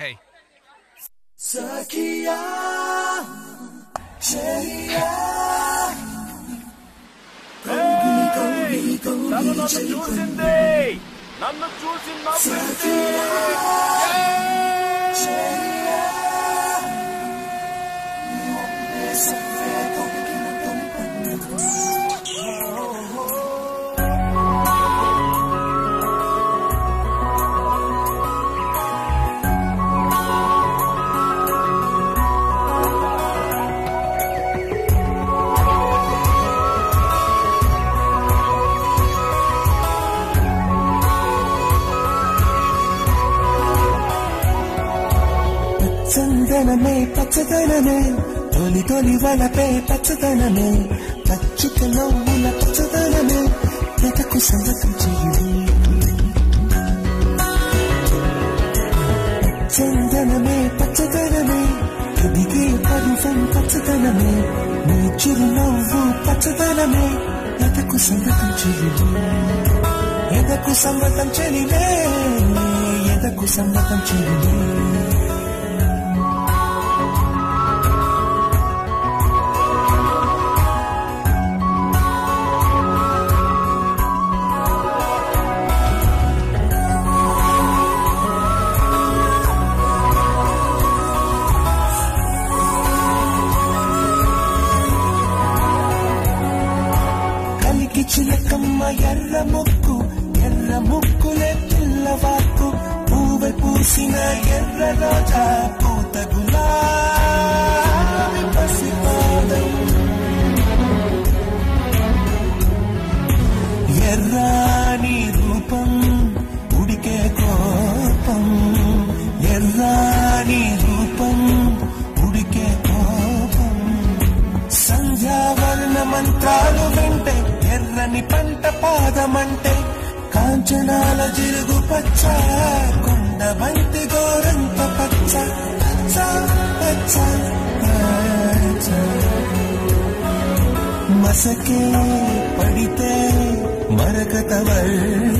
Hey. నన్ను నన్ను చూసింది నన్ను చూసి నవ్వింది చందనమే పచ్చదనమే తొలి తొలి వలపే పచ్చదనమే. పచ్చిక నవ్వుల పచ్చదనమే. ఎటకు సంగతం చెయ్యి చందనమే పచ్చదనమే. ఎదిగే పరువం పచ్చదనమే. నీ చిరునవ్వు పచ్చదనమే. ఎదకు సంగతం చెయ్యి ఎదకు సంగతం చెలివే ఎదకు సంగతం చెలివే చిలకమ్మ ఎర్ర ముక్కు ఎర్ర ముక్కులే పిల్లవాకు పువ్వె పూసిన ఎర్ర రోజా పూత గులాబీ పసిపాదం. ఎర్రాని రూపం ఉడికే కోపం. ఎర్రాని రూపం ఉడికే కోపం. సంధ్యావర్ణ మంత్రాలు వింటే ఎర్రని పంట పాదమంటే కాంచనాల జిరుగు పచ్చ కొండ బంతి గోరంత పచ్చ పచ్చ పచ్చ మసకే పడితే మరకత వర్ణం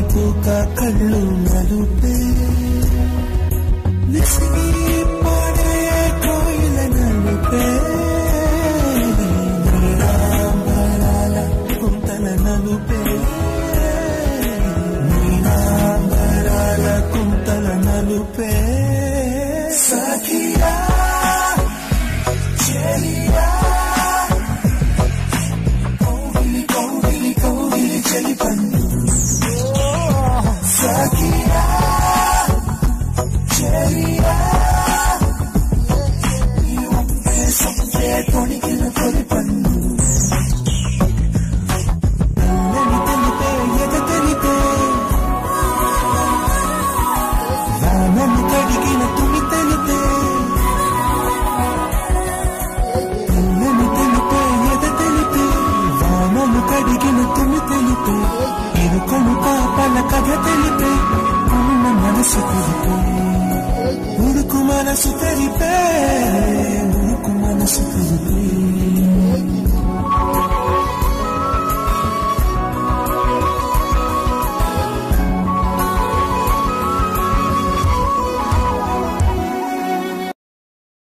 కాటుక కళ్ళు నలుపే విసిగి పడే కోయిల నలుపే నీలాంబరాల కుంతల నలుపే నీలాంబరాల కుంతల నలుపే సఖియా Unukumana Look pe, unukumana superi pe.